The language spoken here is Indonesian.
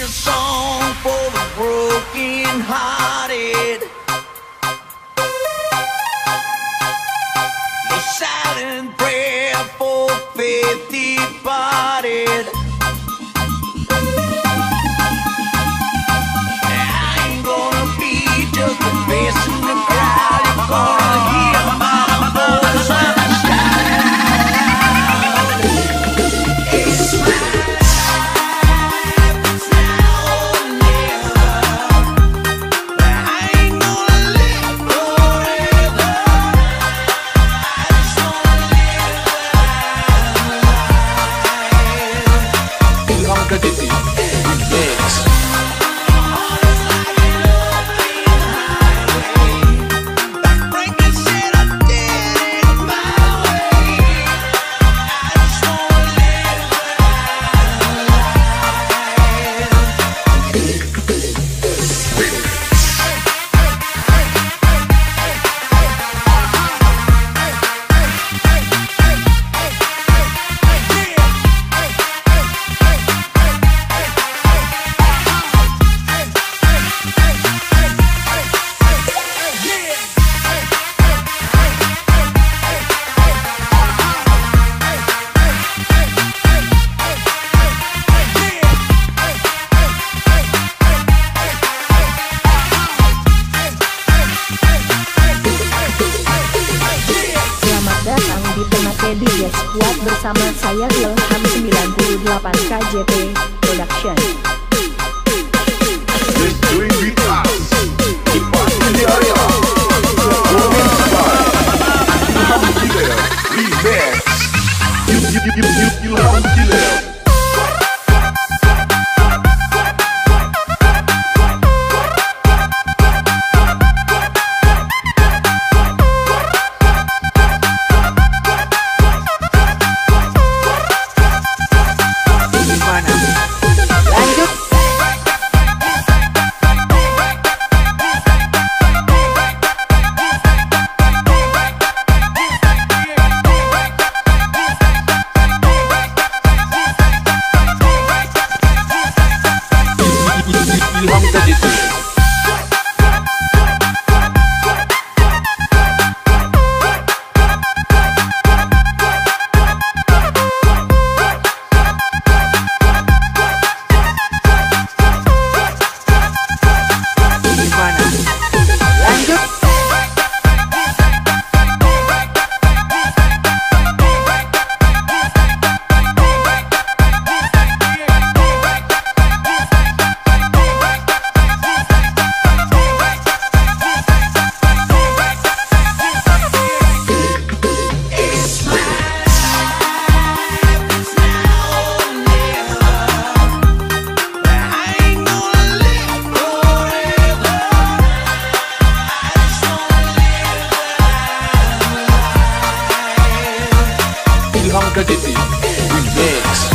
a song for the broken heart. Baby Yes kuat bersama saya Ilham 98 KJP Production. hunger. We mix.